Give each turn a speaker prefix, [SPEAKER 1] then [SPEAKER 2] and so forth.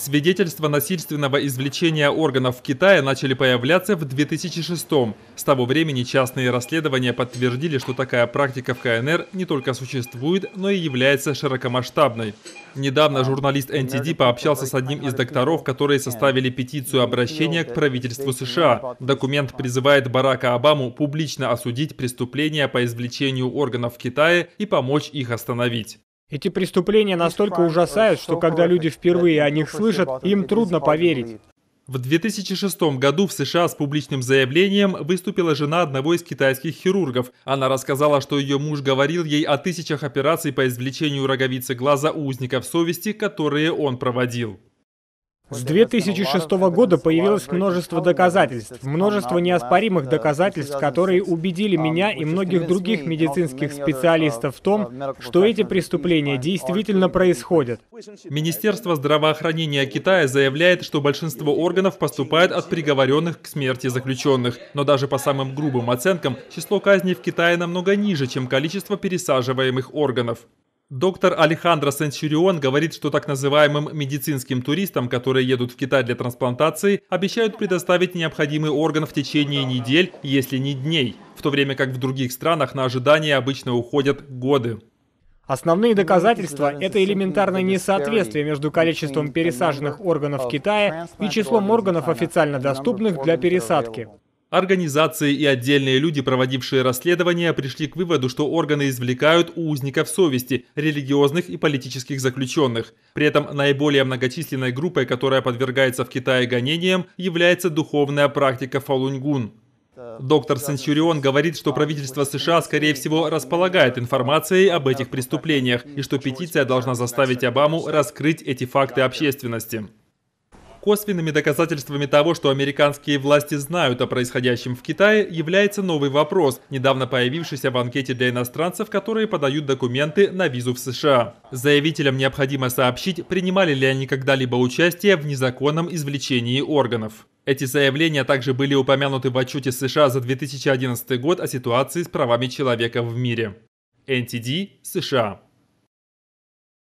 [SPEAKER 1] Свидетельства насильственного извлечения органов в Китае начали появляться в 2006 -м. С того времени частные расследования подтвердили, что такая практика в КНР не только существует, но и является широкомасштабной. Недавно журналист NTD пообщался с одним из докторов, которые составили петицию обращения к правительству США. Документ призывает Барака Обаму публично осудить преступления по извлечению органов в Китае и помочь их остановить.
[SPEAKER 2] Эти преступления настолько ужасают, что когда люди впервые о них слышат, им трудно поверить.
[SPEAKER 1] В 2006 году в США с публичным заявлением выступила жена одного из китайских хирургов. Она рассказала, что ее муж говорил ей о тысячах операций по извлечению роговицы глаза узников совести, которые он проводил.
[SPEAKER 2] С 2006 года появилось множество доказательств, множество неоспоримых доказательств, которые убедили меня и многих других медицинских специалистов в том, что эти преступления действительно происходят.
[SPEAKER 1] Министерство здравоохранения Китая заявляет, что большинство органов поступает от приговоренных к смерти заключенных. Но даже по самым грубым оценкам, число казней в Китае намного ниже, чем количество пересаживаемых органов. Доктор Алехандро Сенчурион говорит, что так называемым медицинским туристам, которые едут в Китай для трансплантации, обещают предоставить необходимый орган в течение недель, если не дней, в то время как в других странах на ожидание обычно уходят годы.
[SPEAKER 2] Основные доказательства – это элементарное несоответствие между количеством пересаженных органов в Китае и числом органов, официально доступных для пересадки.
[SPEAKER 1] Организации и отдельные люди, проводившие расследования, пришли к выводу, что органы извлекают у узников совести, религиозных и политических заключенных. При этом наиболее многочисленной группой, которая подвергается в Китае гонениям, является духовная практика фалуньгун. Доктор Сенчурион говорит, что правительство США, скорее всего, располагает информацией об этих преступлениях и что петиция должна заставить Обаму раскрыть эти факты общественности. Косвенными доказательствами того, что американские власти знают о происходящем в Китае, является новый вопрос, недавно появившийся в анкете для иностранцев, которые подают документы на визу в США. Заявителям необходимо сообщить, принимали ли они когда-либо участие в незаконном извлечении органов. Эти заявления также были упомянуты в отчете США за 2011 год о ситуации с правами человека в мире. NTD, США.